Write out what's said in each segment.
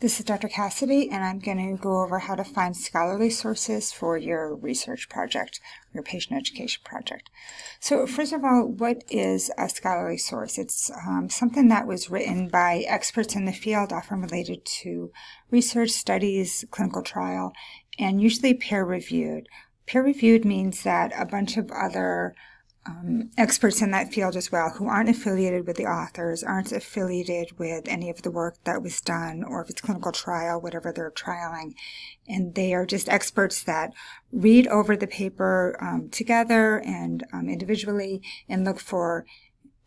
This is Dr. Kasidi, and I'm going to go over how to find scholarly sources for your research project, your patient education project. So first of all, what is a scholarly source? It's um, something that was written by experts in the field, often related to research, studies, clinical trial, and usually peer-reviewed. Peer-reviewed means that a bunch of other um, experts in that field as well who aren't affiliated with the authors, aren't affiliated with any of the work that was done, or if it's clinical trial, whatever they're trialing. And they are just experts that read over the paper um, together and um, individually and look for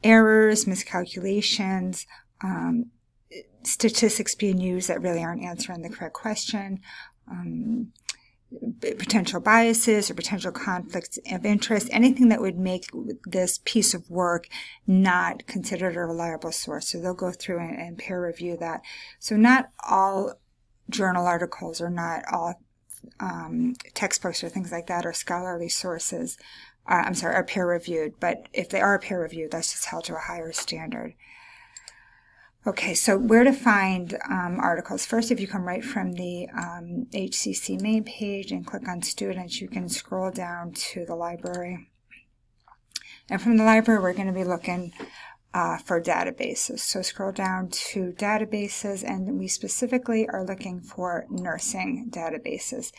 errors, miscalculations, um, statistics being used that really aren't answering the correct question. Potential biases or potential conflicts of interest, anything that would make this piece of work not considered a reliable source. So they'll go through and, and peer review that. So not all journal articles or not all um, textbooks or things like that are scholarly sources. Uh, I'm sorry, are peer reviewed, but if they are peer reviewed, that's just held to a higher standard. Okay, so where to find um, articles? First, if you come right from the um, HCC main page and click on students, you can scroll down to the library. And from the library, we're going to be looking uh, for databases. So scroll down to databases and we specifically are looking for nursing databases.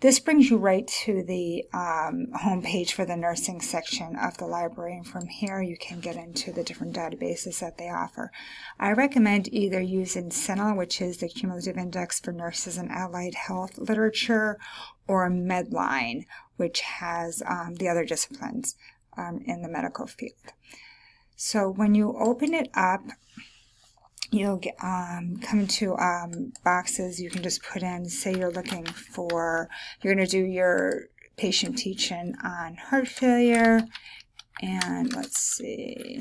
This brings you right to the um, home page for the nursing section of the library and from here you can get into the different databases that they offer. I recommend either using CINAHL, which is the Cumulative Index for Nurses and Allied Health Literature, or Medline, which has um, the other disciplines um, in the medical field. So when you open it up, you'll get, um, come to um, boxes you can just put in, say you're looking for, you're going to do your patient teaching on heart failure, and let's see,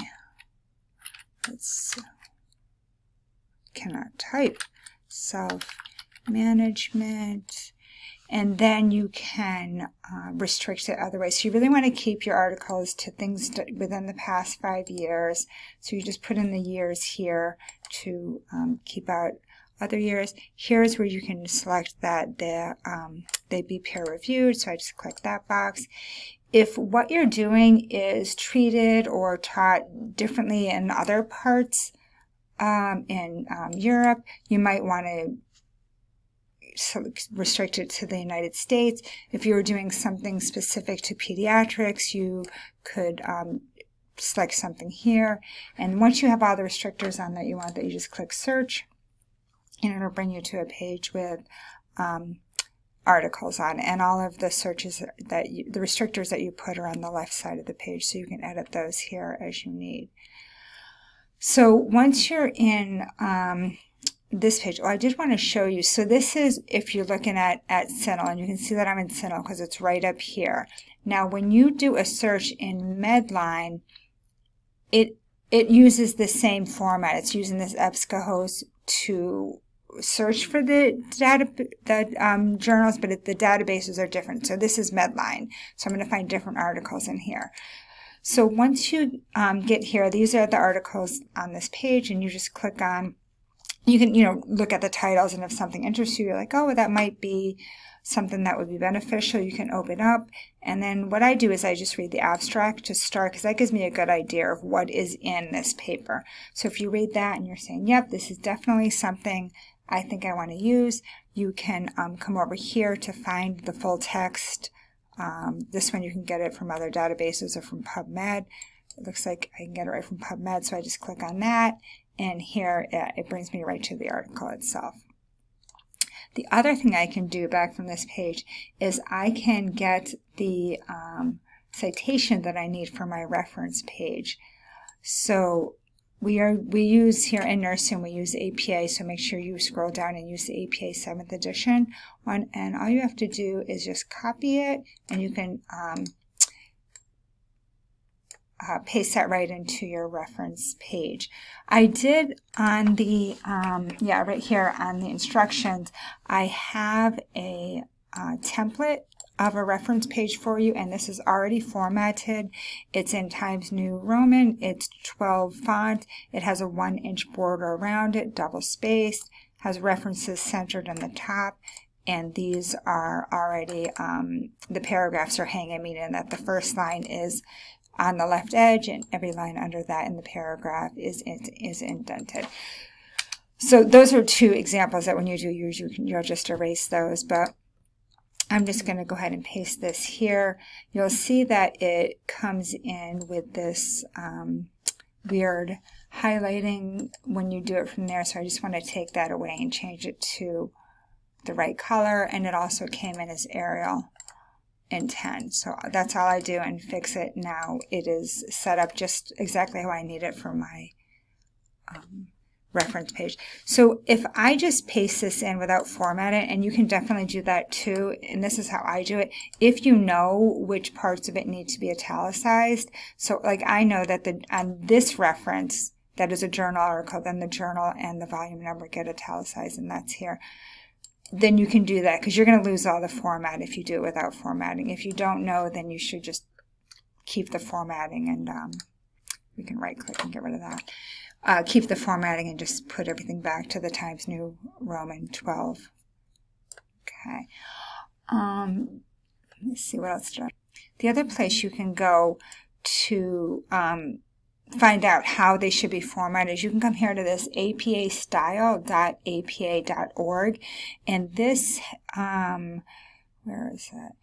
let's, cannot type, self-management, and then you can uh, restrict it otherwise. So you really want to keep your articles to things within the past five years. So you just put in the years here to um, keep out other years. Here's where you can select that they, um, they be peer reviewed. So I just click that box. If what you're doing is treated or taught differently in other parts um, in um, Europe, you might want to restricted to the United States. If you were doing something specific to pediatrics, you could um, select something here. And once you have all the restrictors on that you want, that you just click search, and it'll bring you to a page with um, articles on and all of the searches that you, the restrictors that you put are on the left side of the page so you can edit those here as you need. So once you're in um, this page. Oh, I did want to show you. So this is if you're looking at, at CINAHL, and you can see that I'm in CINAHL because it's right up here. Now, when you do a search in Medline, it it uses the same format. It's using this EBSCOhost to search for the data the um, journals, but it, the databases are different. So this is Medline. So I'm going to find different articles in here. So once you um, get here, these are the articles on this page, and you just click on you can, you know, look at the titles and if something interests you, you're like, oh, that might be something that would be beneficial. You can open up. And then what I do is I just read the abstract to start because that gives me a good idea of what is in this paper. So if you read that and you're saying, yep, this is definitely something I think I want to use, you can um, come over here to find the full text. Um, this one you can get it from other databases or from PubMed. It looks like I can get it right from PubMed, so I just click on that and here it brings me right to the article itself. The other thing I can do back from this page is I can get the um, citation that I need for my reference page. So we are we use here in nursing we use APA so make sure you scroll down and use the APA 7th edition one and all you have to do is just copy it and you can um, uh, paste that right into your reference page. I did on the, um, yeah, right here on the instructions, I have a uh, template of a reference page for you and this is already formatted. It's in Times New Roman. It's 12 font. It has a one inch border around it, double spaced, has references centered on the top and these are already, um, the paragraphs are hanging, meaning that the first line is on the left edge and every line under that in the paragraph is, is indented. So those are two examples that when you do yours, you can, you'll just erase those, but I'm just going to go ahead and paste this here. You'll see that it comes in with this um, weird highlighting when you do it from there. So I just want to take that away and change it to the right color. And it also came in as Arial in 10. So that's all I do and fix it. Now it is set up just exactly how I need it for my um, reference page. So if I just paste this in without formatting, and you can definitely do that too, and this is how I do it, if you know which parts of it need to be italicized, so like I know that the on this reference, that is a journal article, then the journal and the volume number get italicized, and that's here. Then you can do that because you're going to lose all the format if you do it without formatting. If you don't know, then you should just keep the formatting and um, we can right click and get rid of that uh, keep the formatting and just put everything back to the Times New Roman 12. Okay. Um, let's see what else. Do I, the other place you can go to um, find out how they should be formatted you can come here to this apastyle.apa.org and this, um, where is that?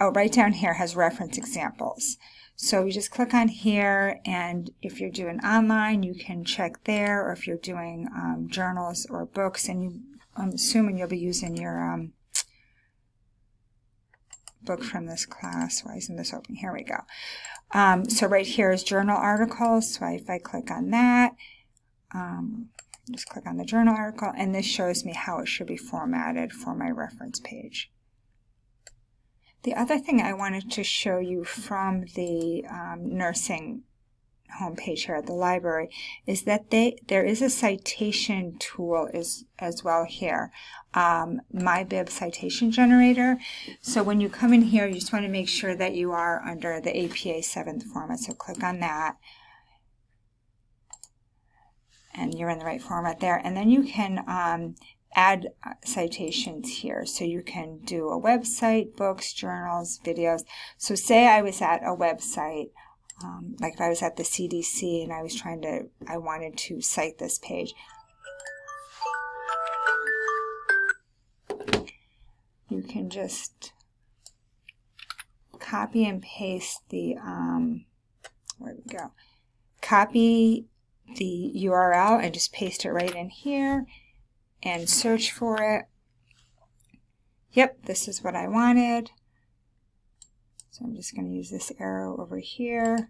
Oh, right down here has reference examples. So you just click on here, and if you're doing online, you can check there, or if you're doing um, journals or books, and you, I'm assuming you'll be using your um, book from this class. Why isn't this open? Here we go. Um, so right here is journal articles. So if I click on that, um, just click on the journal article, and this shows me how it should be formatted for my reference page. The other thing I wanted to show you from the um, nursing homepage here at the library is that they there is a citation tool as as well here. Um, MyBib citation generator. So when you come in here you just want to make sure that you are under the APA 7th format. So click on that. And you're in the right format there. And then you can um, add uh, citations here. So you can do a website, books, journals, videos. So say I was at a website, um, like if I was at the CDC and I was trying to, I wanted to cite this page. You can just copy and paste the, um, where we go? Copy the URL and just paste it right in here and search for it. Yep, this is what I wanted. So I'm just going to use this arrow over here.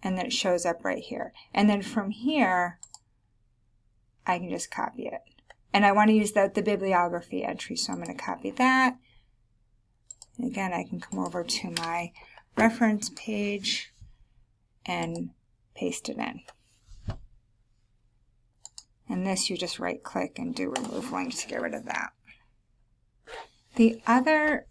And then it shows up right here. And then from here, I can just copy it. And I want to use the, the bibliography entry, so I'm going to copy that. And again, I can come over to my reference page and paste it in. And this you just right click and do remove link to get rid of that. The other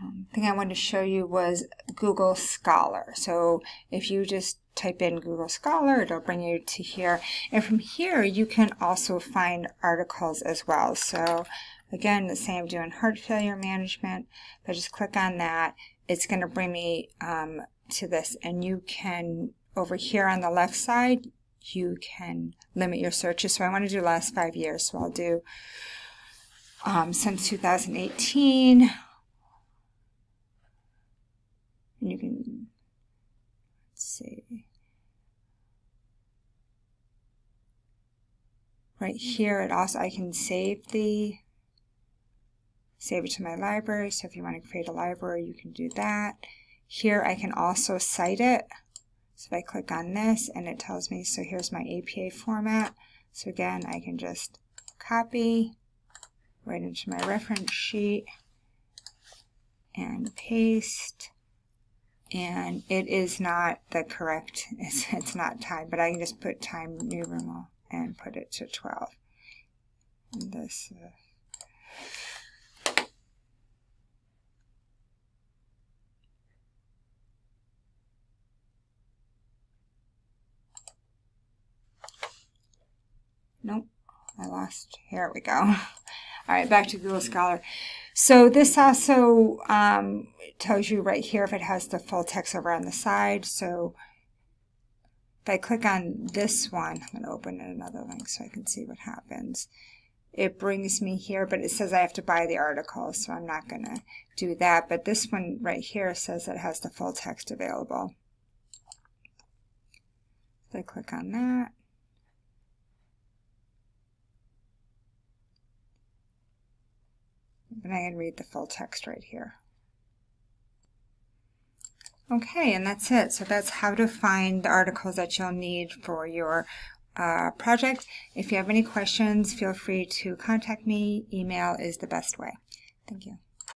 um, thing I wanted to show you was Google Scholar. So if you just type in Google Scholar, it'll bring you to here. And from here, you can also find articles as well. So again, the same doing heart failure management. If I just click on that, it's going to bring me um, to this. And you can, over here on the left side, you can limit your searches. So I want to do last five years. So I'll do um, since 2018. And you can, let's see. Right mm-hmm. here, it also, I can save the, save it to my library. So if you want to create a library, you can do that. Here, I can also cite it. So if I click on this and it tells me, so here's my APA format. So again, I can just copy right into my reference sheet and paste. And it is not the correct, it's, it's not time, but I can just put time room and put it to 12. And this uh, nope, I lost, here we go. All right, back to Google Scholar. So this also um, tells you right here if it has the full text over on the side. So if I click on this one, I'm going to open another link so I can see what happens. It brings me here, but it says I have to buy the article, so I'm not going to do that. But this one right here says it has the full text available. If I click on that. And I can read the full text right here. Okay, and that's it. So that's how to find the articles that you'll need for your uh, project. If you have any questions, feel free to contact me. Email is the best way. Thank you.